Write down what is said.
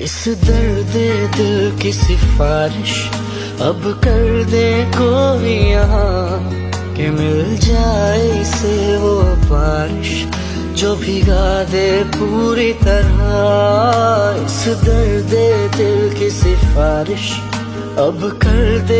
इस दर्द दिल की सिफारिश, अब कर दे कोई यहाँ, के मिल जाए इसे वो बारिश, जो भिगा दे पूरी तरह। इस दर्द दिल की सिफारिश, अब कर दे